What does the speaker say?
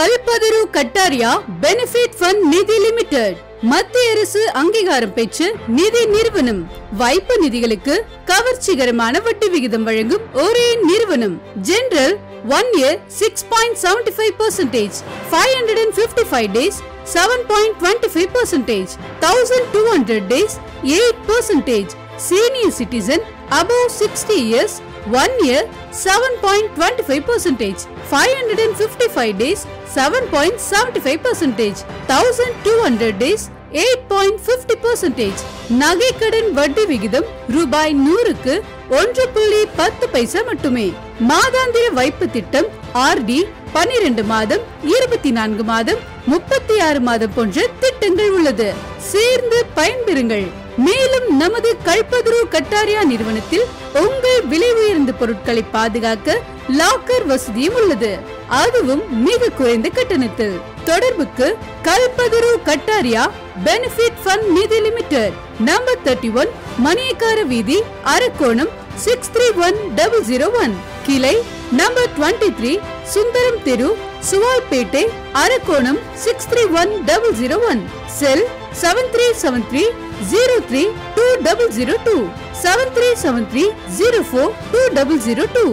Kalpataru Kataria benefit fund Nidhi limited மத்திய அரசு அங்கீகாரம் பெற்ற நிதி நிறுவனம் வைப்பு நிதிகளுக்கு கவர்ச்சிகரமான வட்டி விகிதம் வழங்கும் ஒரே நிறுவனம். General one year six point seventy five percentage five hundred and fifty five days seven point twenty five percentage thousand two hundred days eight percentage senior citizen above sixty years above 60 years, 1 year, 7.25 percentage, 555 days, 7.75 percentage, 1200 days, 8.50 percentage. நகைக்கடன் வட்டி விகிதம் ரூபாய் நூறுக்கு ஒன்று புள்ளி பத்து பைசா மட்டுமே. மாதாந்திர வைப்பு திட்டம் ஆர்டி பனிரெண்டு மாதம் இருபத்தி நான்கு மாதம் முப்பத்தி ஆறு மாதம் போன்ற திட்டங்கள் உள்ளது. சேர்ந்து பயன்பெறுங்கள். மேலும் நமது கல்பதுரு கட்டாரியா நிறுவனத்தில் உங்கள் விலை உயர்ந்த பொருட்களை பாதுகாக்க லாக்கர் வசதியும் உள்ளது. அதுவும் மிக குறைந்த கட்டணத்தில். தொடர்புக்கு Kalpataru Kataria benefit fund Nidhi limited number thirty one Maniyakkara வீதி Arakkonam six three one double zero one கிளை நம்பர் டுவெண்ட்டி த்ரீ சுந்தரம் தெரு Swalpet Arakkonam six three one double zero one cell seven three seven three zero three two double zero two seven three seven three zero four two double zero two